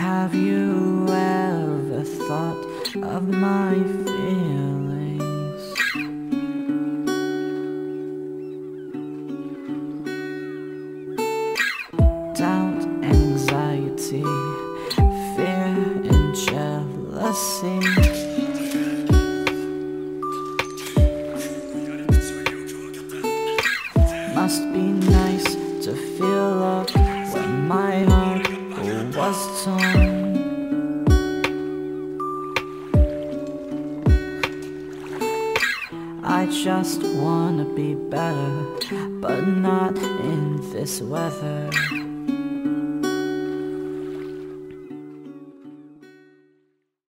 Have you ever thought of my feelings? Doubt, anxiety, fear, and jealousy. Must be nice to feel love when my heart was torn. I just wanna be better, but not in this weather.